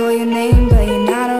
call your name, but you're not around.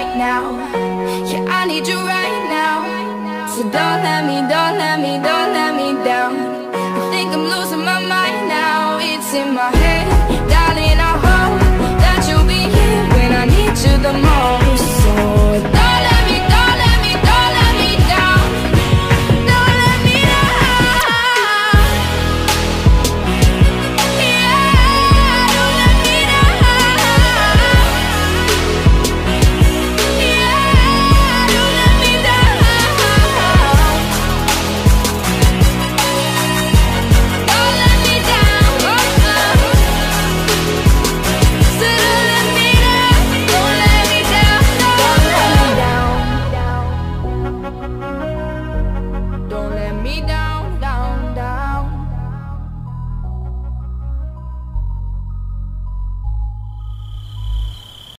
right now. Yeah, I need you right now. So don't let me, don't let me, don't